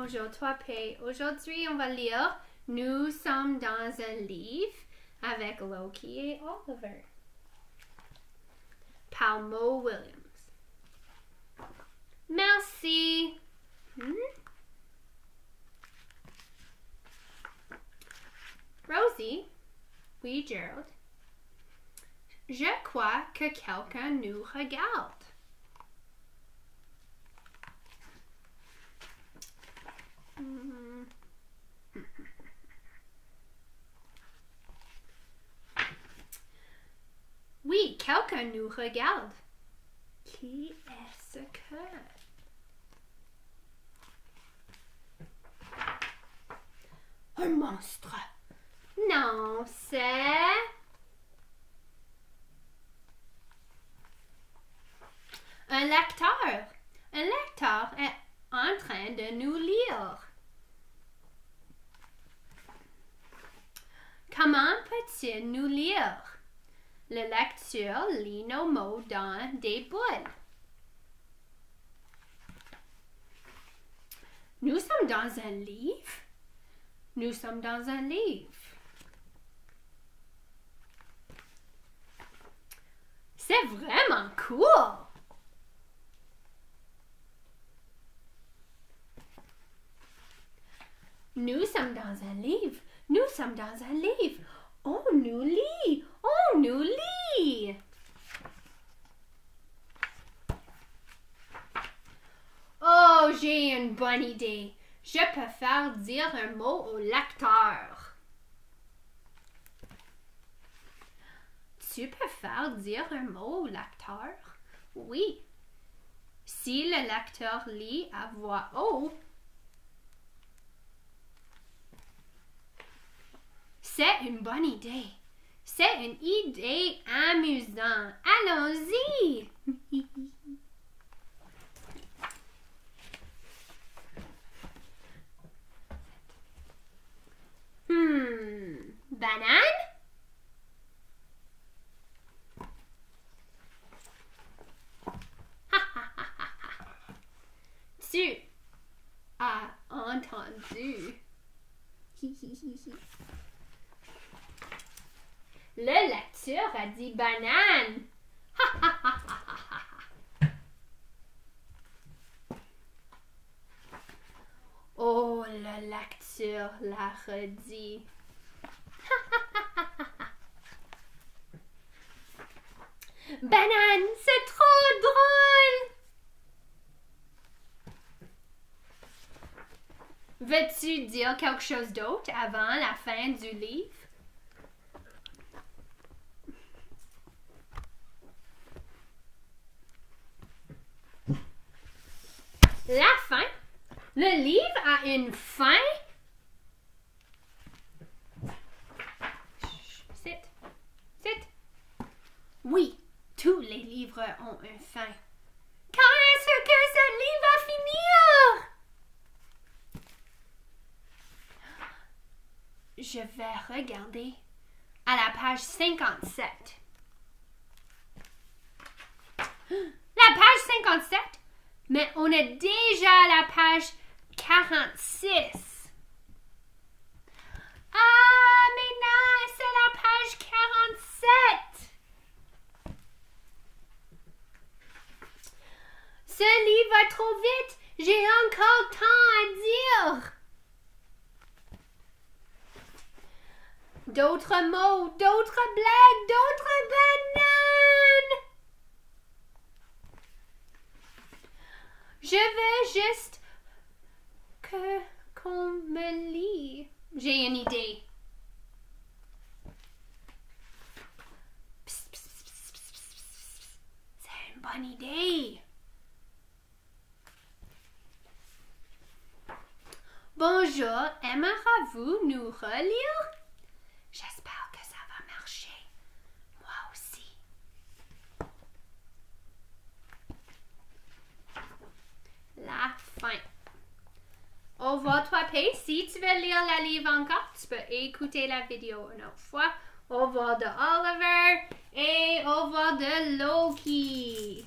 Bonjour, toi. Aujourd'hui, on va lire Nous sommes dans un livre avec Loki et Oliver. Par Mo Williams. Merci. Hmm? Rosie, oui, Gerald. Je crois que quelqu'un nous regarde. Hmm. Oui, quelqu'un nous regarde. Qui est-ce que? Un monstre. Non, c'est... Un lecteur. Un lecteur est en train de nous lire. Comment peut-il nous lire? Le lecteur lit nos mots dans des boules. Nous sommes dans un livre. Nous sommes dans un livre. C'est vraiment cool. Nous sommes dans un livre. Nous sommes dans un livre. On nous lit. Oh, j'ai une bonne idée. Je peux faire dire un mot au lecteur. Tu peux faire dire un mot au lecteur? Oui. Si le lecteur lit à voix haute, c'est une bonne idée. C'est une idée amusante. Allons-y. hmm. Banane? tu as entendu. Le lecteur a dit banane. oh, le lecteur l'a redit. banane, c'est trop drôle. Veux-tu dire quelque chose d'autre avant la fin du livre? La fin? Le livre a une fin? Sit. Oui, tous les livres ont une fin. Quand est-ce que ce livre va finir? Je vais regarder à la page 57. La page 57? Mais on est déjà à la page 46. Ah, mais non, c'est la page 47. Ce livre va trop vite. J'ai encore temps à dire. D'autres mots, d'autres blagues, d'autres bananes. Je veux juste que qu'on. J'ai une idée. C'est une bonne idée. Bonjour, aimera-vous nous relire? J'espère que ça va marcher. Moi aussi. La fin. Au P. Si tu veux lire la livre encore, tu peux écouter la vidéo une autre fois. Au revoir de Oliver et au revoir de Loki.